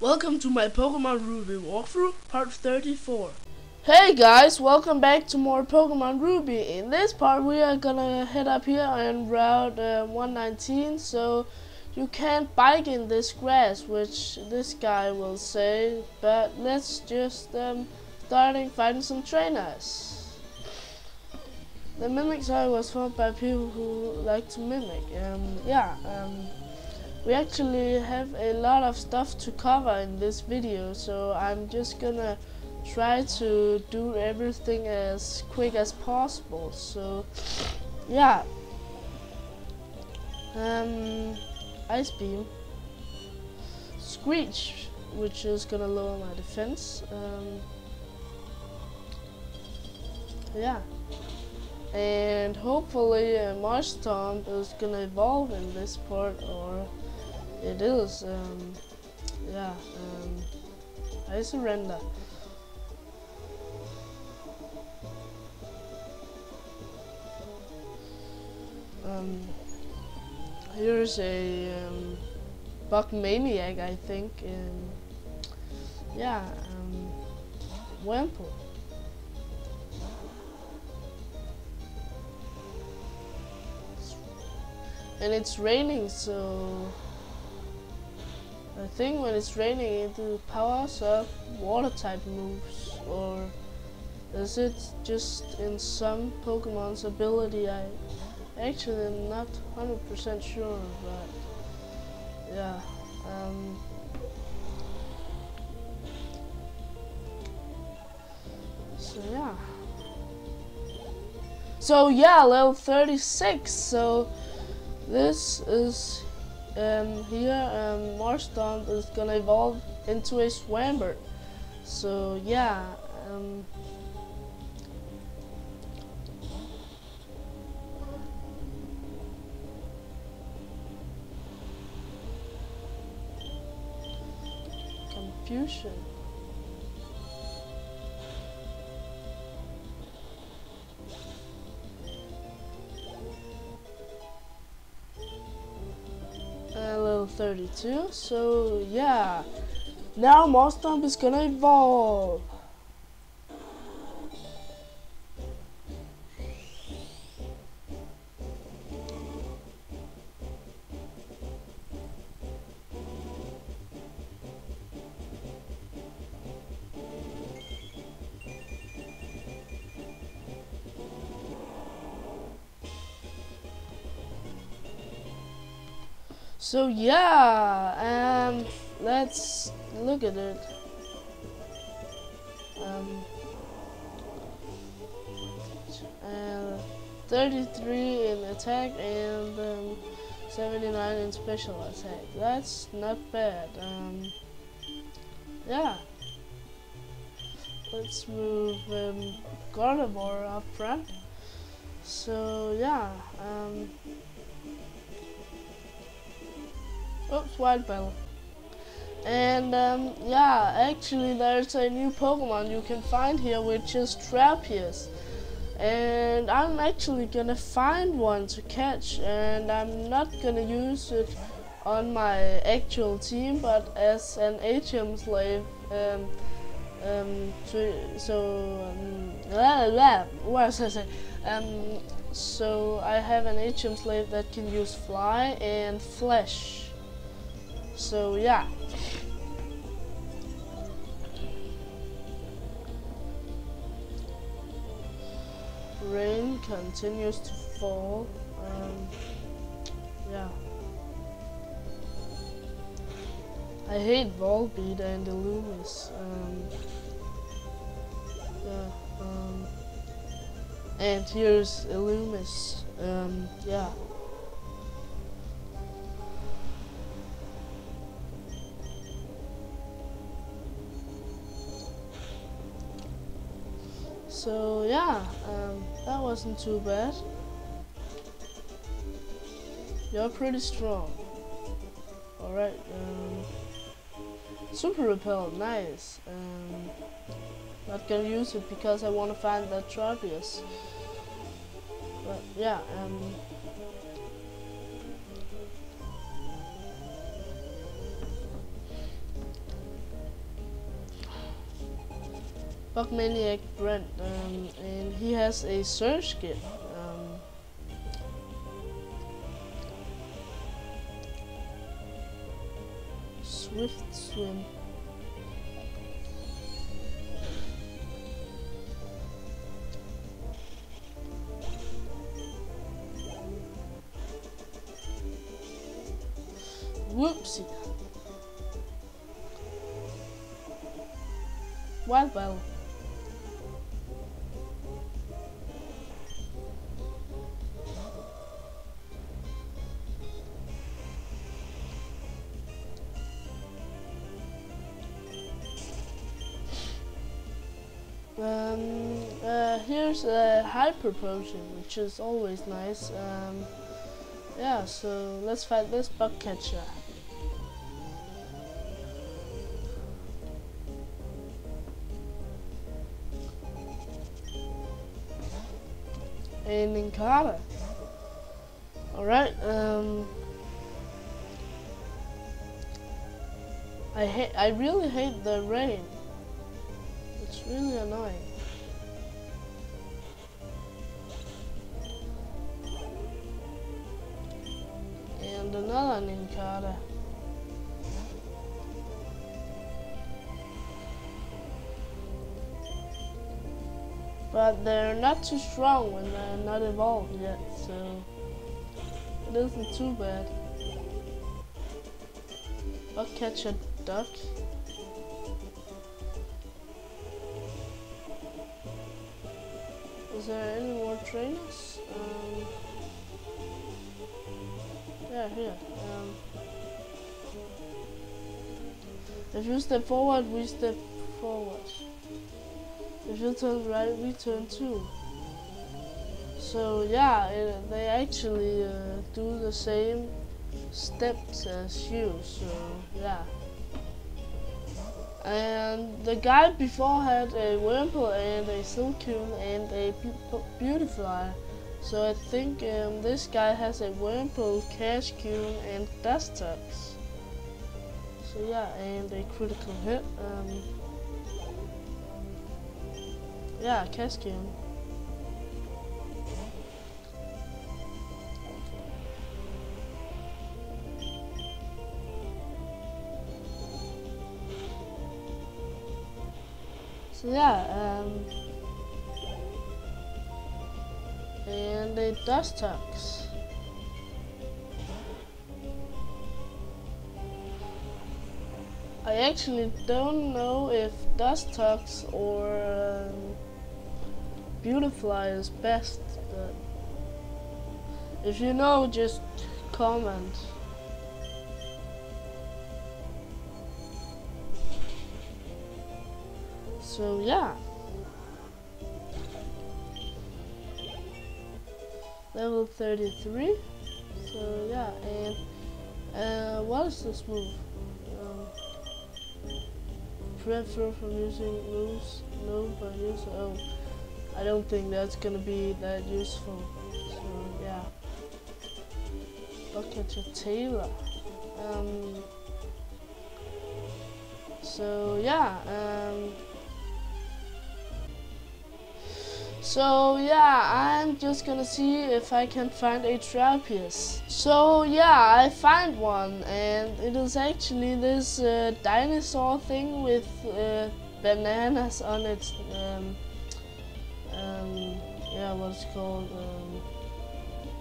Welcome to my Pokemon Ruby walkthrough, part 34. Hey guys, welcome back to more Pokemon Ruby. In this part we are gonna head up here on Route uh, 119, so you can't bike in this grass, which this guy will say, but let's just um, starting fighting some trainers. The Mimic Toy was formed by people who like to mimic. Um, yeah, um, we actually have a lot of stuff to cover in this video, so I'm just gonna try to do everything as quick as possible. So, yeah. Um, Ice Beam. Screech, which is gonna lower my defense. Um, yeah. And hopefully uh, Marshtomp is gonna evolve in this part, or it is. Um, yeah. Um, I surrender. Um, here's a um, Bug Maniac, I think. And yeah, um, Wurmple. And it's raining, so I think when it's raining it powers up water type moves, or is it just in some Pokemon's ability? I actually am not 100% sure, but yeah. Um, so yeah. So yeah, level 36. So this is um, here um, is gonna evolve into a Swampert. So yeah. Um, confusion. 32, so yeah. Now Marshtomp is gonna evolve. So yeah, um, let's look at it. Um, uh, 33 in attack and um, 79 in special attack. That's not bad. Um, yeah. Let's move um, Gardevoir up front. So yeah. Um, Oops, Wild Bell. And um, yeah, actually there's a new Pokemon you can find here which is Tropius. And I'm actually gonna find one to catch and I'm not gonna use it on my actual team but as an HM slave. Um, um, to, so, um, blah, blah, what was I saying? Um, so I have an HM slave that can use Fly and Flash. So yeah. Rain continues to fall. Um, yeah. I hate Volbeat and Illumise. Um, yeah. Um, and here's Illumise. Um, yeah. So yeah, um, that wasn't too bad. You're pretty strong. Alright, um, Super Repel, nice. Um, not gonna use it because I want to find that Tropius. But yeah, um, Bug Maniac Brent, um, and he has a Surskit. Um, Swift Swim. Whoopsie. Wild Bell. Um, uh, here's a hyper potion, which is always nice. Um, yeah, so let's fight this bug catcher. And Nincada. Alright, um I hate I really hate the rain. Really annoying. And another Nincada. But they're not too strong when they're not evolved yet, so it isn't too bad. I'll catch a duck. Is there any more trainers? Um, yeah, here. Um, if you step forward, we step forward. If you turn right, we turn too. So yeah, it, they actually uh, do the same steps as you, so yeah. And the guy before had a Wurmple and a Silcoon and a Beautifly. So I think um, this guy has a Wurmple, Cascoon and Dustox. So yeah, and a critical hit. Um, yeah, Cascoon. So yeah, um, and a Dustox. I actually don't know if Dustox or um, Beautifly is best, but if you know, just comment. So yeah. Level 33. So yeah, and uh, what is this move? Um, prefer from using moves, no, by use, oh. I don't think that's gonna be that useful. So yeah. Look at Taylor. Um, so yeah, um, so yeah, I'm just gonna see if I can find a Tropius. So yeah, I find one and it is actually this uh, dinosaur thing with uh, bananas on its um, um, yeah, what's it called, um,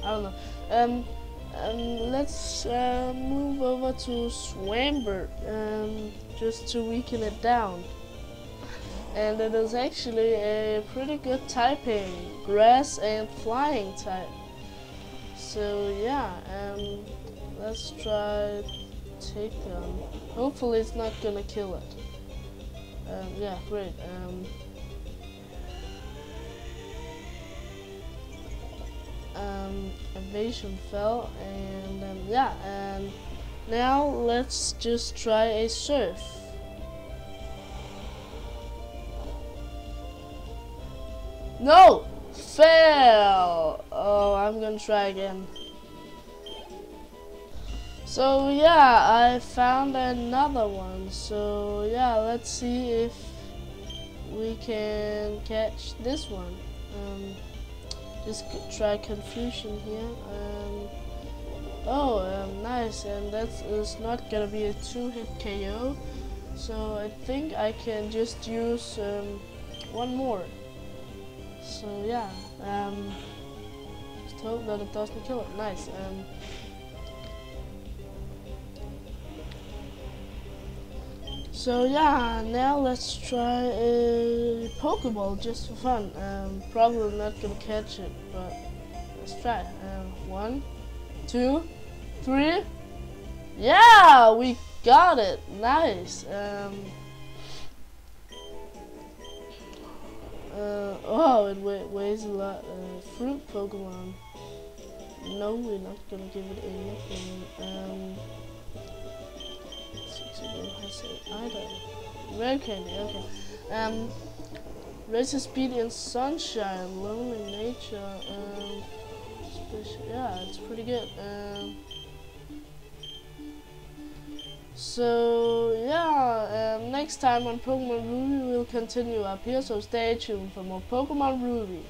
I don't know. Um, um, let's uh, move over to Swampert, um, just to weaken it down. And it is actually a pretty good typing, grass and flying type. So yeah, um, let's try take them. Hopefully it's not gonna kill it. Um, yeah, great. Um, um, evasion fell and um, yeah and now let's just try a surf no fail oh I'm gonna try again so yeah I found another one so yeah let's see if we can catch this one. Um, just try confusion here. Um, oh, um, nice, and that is not gonna be a two-hit KO. So I think I can just use um, one more. So yeah, um, just hope that it doesn't kill it. Nice. Um, So yeah, now let's try a Pokeball just for fun. Um, probably not gonna catch it, but let's try. Um, one, two, three. Yeah, we got it. Nice. Um, uh, oh, it weighs a lot. Uh, fruit Pokemon. No, we're not gonna give it anything. Um, either. Red candy, okay. Um, Razor Speed and Sunshine, Lonely Nature, um, yeah, it's pretty good. Um, so, yeah, um, next time on Pokemon Ruby, we'll continue up here, so stay tuned for more Pokemon Ruby.